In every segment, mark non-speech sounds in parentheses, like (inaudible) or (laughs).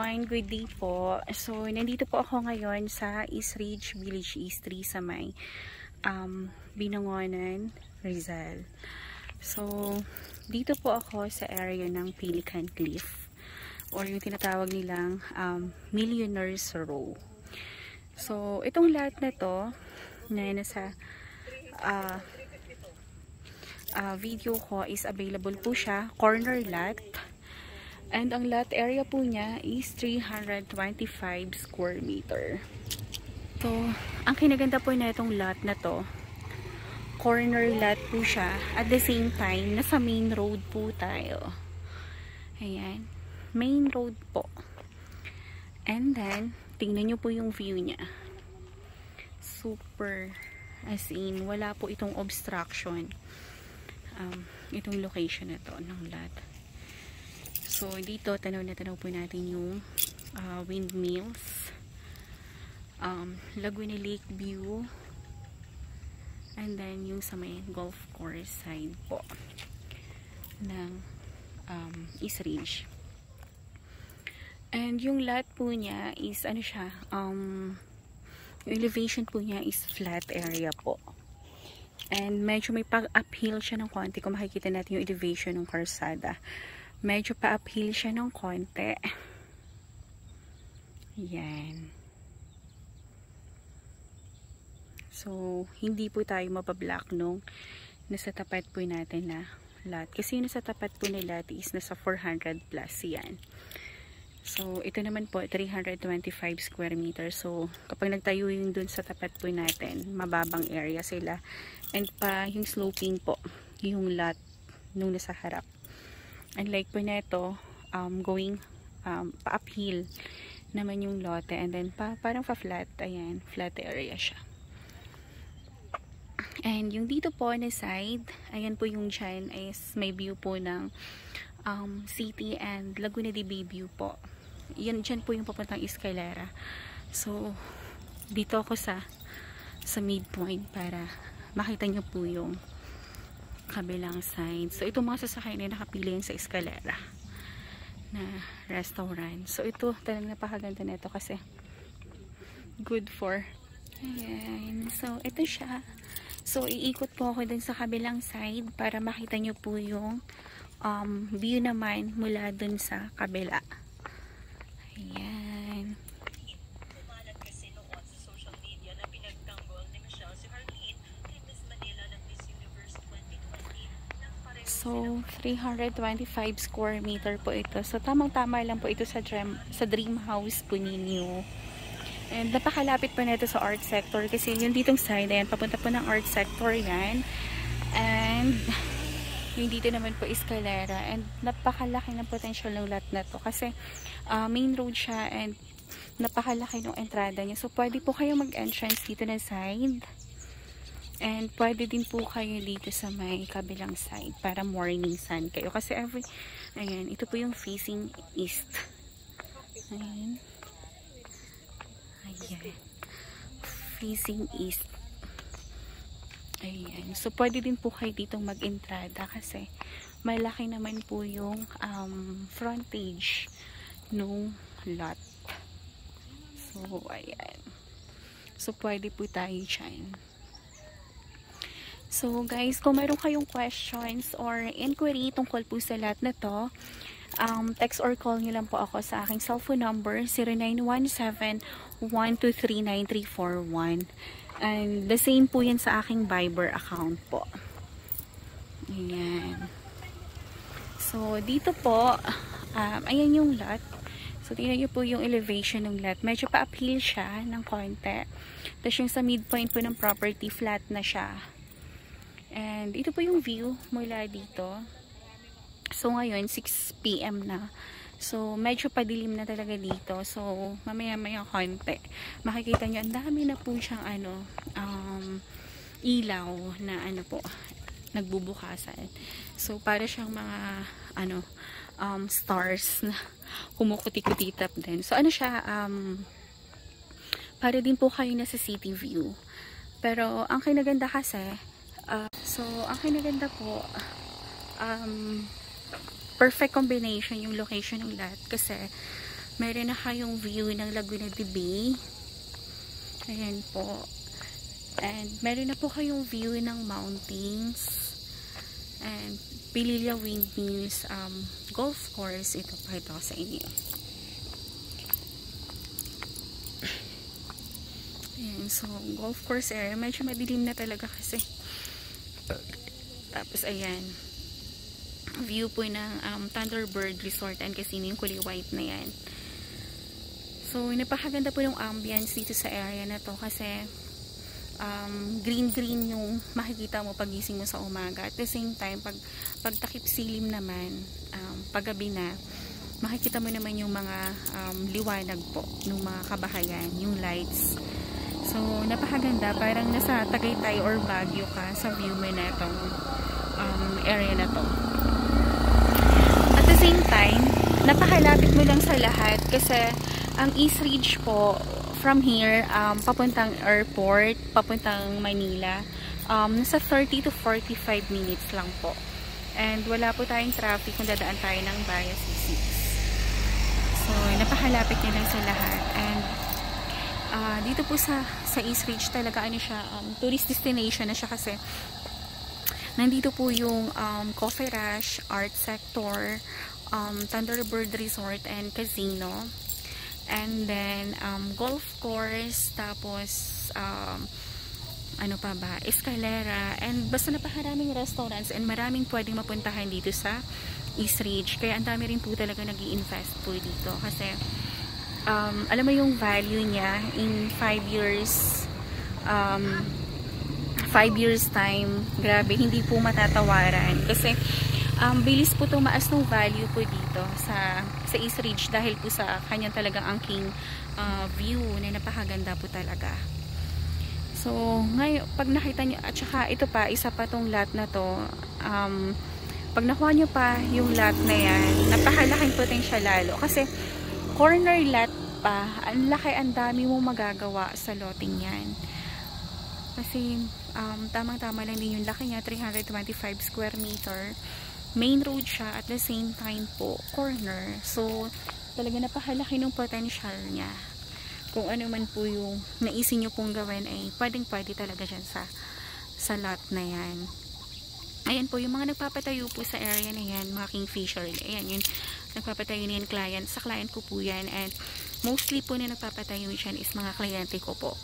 Fine, good day po. So, nandito po ako ngayon sa East Ridge Village East 3 sa may um, Binangonan, Rizal. So, dito po ako sa area ng Pelican Cliff or yung tinatawag nilang um, Millionaires Row. So, itong lot na to na nasa uh, uh, video ko is available po siya, corner lot And ang lot area po niya is 325 square meter. So, ang kinaganda po na itong lot na to, corner lot po siya. At the same time, nasa main road po tayo. Ayan. Main road po. And then, tingnan nyo po yung view niya. Super, as in, wala po itong obstruction. Um, itong location na to ng lot. So, dito, tanaw na tanaw po natin yung uh, windmills. Um, Laguna Lake view. And then, yung sa may golf course side po ng um, East Ridge. And yung lot po niya is, ano siya, um, elevation po niya is flat area po. And medyo may pag-uphill siya ng konti kung makikita natin yung elevation ng karsada medyo pa-uphill siya ng konti. Yan. So, hindi po tayo mapablock nung nasa tapat po natin na lot. Kasi yung nasa tapat po na lot is nasa 400 plus yan. So, ito naman po, 325 square meters. So, kapag nagtayo yung dun sa tapat po natin, mababang area sila. And pa, yung sloping po, yung lot nung nasa harap. Unlike po neto, um, going um, pa-uphill naman yung lote. And then, pa, parang pa-flat. Ayan, flat area siya. And yung dito po na side, ayan po yung dyan is may view po ng um, city and Laguna de Bay view po. Yan dyan po yung papuntang Escalera. So, dito ako sa sa midpoint para makita nyo po yung kabilang side. So, itong mga sasakyan ay nakapili sa eskalera na restaurant. So, ito talagang napakaganda nito kasi good for ayan. So, ito siya. So, iikot po ako dun sa kabilang side para makita nyo po yung um, view naman mula dun sa kabila. Ayan. So, 325 square meter po ito. So, tamang-tama lang po ito sa dream, sa dream house po ninyo. And napakalapit po nito sa art sector kasi yung ditong side, ayan, papunta po ng art sector yan. And, yung dito naman po escalera. And, napakalaki ng potential ng lot na to kasi uh, main road siya and napakalaki ng entrada niya. So, pwede po kayo mag-entrance dito na side. And pwede din po kayo dito sa may kabilang side para morning sun kayo. Kasi every, ayan, ito po yung facing east. Ayan. Ayan. Facing east. Ayan. So, pwede din po kayo dito mag-entrada kasi malaki naman po yung um, frontage nung lot. So, ayan. So, pwede po tayo dyan. So guys, kung mayroon kayong questions or inquiry tungkol po sa lahat na to, um, text or call nyo lang po ako sa aking cellphone number 0917-1239341 and the same po yan sa aking Viber account po. Ayan. So dito po, um, ayan yung lot. So, tingnan nyo po yung elevation ng lot. Medyo pa-uphill siya ng konti. Tapos yung sa midpoint po ng property, flat na siya. And ito po yung view mula dito. So ngayon 6pm na. So medyo padilim na talaga dito. So mamaya maya konti. Makikita nyo ang dami na po siyang ano um, ilaw na ano po nagbubukasan. So para siyang mga ano um, stars na kumukuti-kutitap din. So ano siya um, para din po kayo na sa city view. Pero ang kinaganda kasi Uh, so, ang kinaganda po, um, perfect combination yung location ng lahat kasi Meron na kayong view ng Laguna de Bay. Ayan po. And meron na po kayong view ng mountains. And Pililla Windmills um, golf course. Ito pa ito sa inyo. Ayan, so golf course area. Medyo madilim na talaga kasi. Tapos ayan. View po ng um, Thunderbird Resort and Casino yung kulay white na yan. So napakaganda po yung ambience dito sa area na to kasi um, green green yung makikita mo pagising mo sa umaga. At the same time pag pagtakip silim naman um, paggabi na makikita mo naman yung mga um, liwanag po ng mga kabahayan yung lights so napakaganda parang nasa Tagaytay or Baguio ka sa view mo na itong um, area na to same time, napakalapit mo lang sa lahat kasi ang East Ridge po from here, um, papuntang airport, papuntang Manila, um, nasa 30 to 45 minutes lang po. And wala po tayong traffic kung dadaan tayo ng Baya C6. So, napakalapit niya lang sa lahat. And uh, dito po sa, sa East Ridge talaga ano siya, um, tourist destination na siya kasi nandito po yung um, Coffee Rush, Art Sector, um, Thunderbird Resort and Casino. And then, um, golf course, tapos, um, ano pa ba, escalera, and basta napakaraming restaurants and maraming pwedeng mapuntahan dito sa East Ridge. Kaya ang dami rin po talaga nag invest po dito. Kasi, um, alam mo yung value niya in 5 years, um, 5 years time, grabe, hindi po matatawaran. Kasi, um, bilis po tumaas ng value po dito sa, sa East Ridge dahil po sa kanyang talagang angking uh, view na napakaganda po talaga. So, ngayon, pag nakita nyo, at saka ito pa, isa pa tong lot na to, um, pag nakuha nyo pa yung lot na yan, napakalaking potential lalo. Kasi, corner lot pa, ang laki, ang dami mong magagawa sa lotting yan. Kasi, um, tamang-tama lang din yung laki niya, 325 square meter. Main road siya at the same time po corner. So talaga napakalaki ng potential niya. Kung ano man po yung naisin nyo pong gawin ay pwedeng pwede talaga dyan sa sa lot na yan. Ayan po yung mga nagpapatayo po sa area na yan mga kingfisher ayan yun. Nagpapatayo na yan client sa client ko po yan. And mostly po na nagpapatayo dyan is mga kliyente ko po.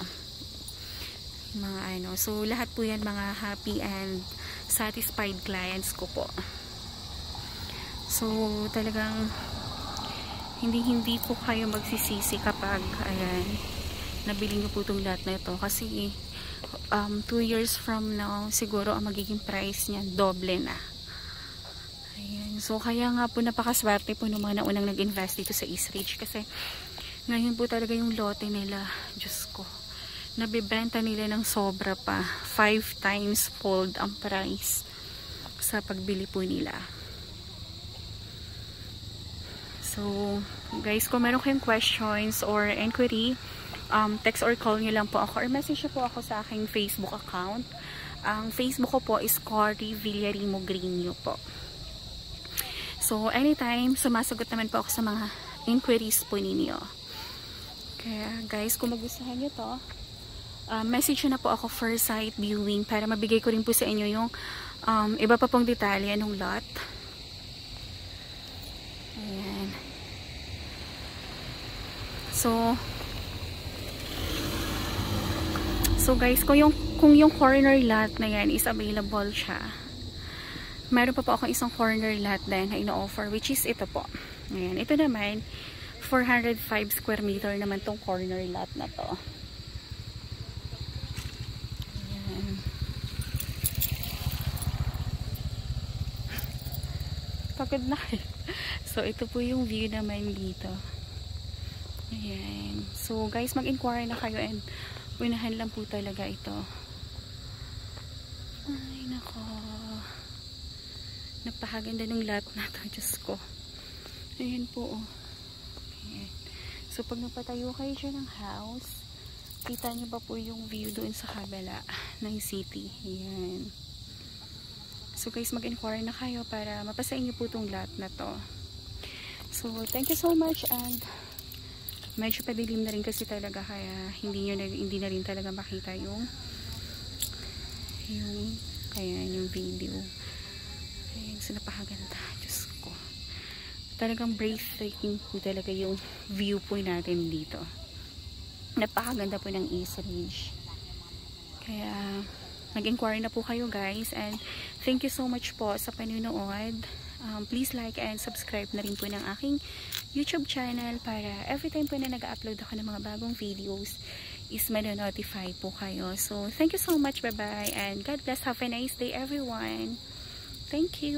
Mga ano so lahat po yan mga happy and satisfied clients ko po. So, talagang hindi hindi po kayo magsisisi kapag ayan, nabili nyo po itong lahat na ito. Kasi um, 2 years from now siguro ang magiging price niya doble na. Ayan. so kaya nga po napakaswerte po ng mga naunang nag-invest dito sa East Ridge. Kasi ngayon po talaga yung lote nila Diyos ko nabibenta nila ng sobra pa 5 times fold ang price sa pagbili po nila So, guys, kung meron kayong questions or inquiry, um, text or call nyo lang po ako or message po ako sa aking Facebook account. Ang Facebook ko po is Cory Villarimo Greenio po. So, anytime, sumasagot naman po ako sa mga inquiries po ninyo. Kaya, guys, kung magustuhan nyo to, uh, message na po ako for site viewing para mabigay ko rin po sa inyo yung um, iba pa pong detalye ng lot. Ayan. So, so guys, kung yung, kung yung corner lot na yan is available siya, meron pa po ako isang corner lot din na ino-offer, which is ito po. Ayan, ito naman, 405 square meter naman tong corner lot na to. Ayan. Pagod na (laughs) So, ito po yung view naman dito. Ayan. So, guys, mag-inquire na kayo and unahan lang po talaga ito. Ay, nako. Napakaganda ng lot na to. Diyos ko. Ayan po, oh. Ayan. So, pag napatayo kayo dyan ng house, kita nyo ba po yung view doon sa kabila ng city. Ayan. So, guys, mag-inquire na kayo para mapasain nyo po itong lot na to. So, thank you so much and medyo padilim na rin kasi talaga kaya hindi, nyo na, hindi na rin talaga makita yung yung kaya yung video ayun so napakaganda talagang breathtaking po talaga yung view po natin dito napakaganda po ng East Ridge kaya mag-inquire na po kayo guys and thank you so much po sa panunood um, please like and subscribe na rin po ng aking YouTube channel para every time po na nag-upload ako ng mga bagong videos is manonotify po kayo. So, thank you so much. Bye-bye. And God bless. Have a nice day everyone. Thank you.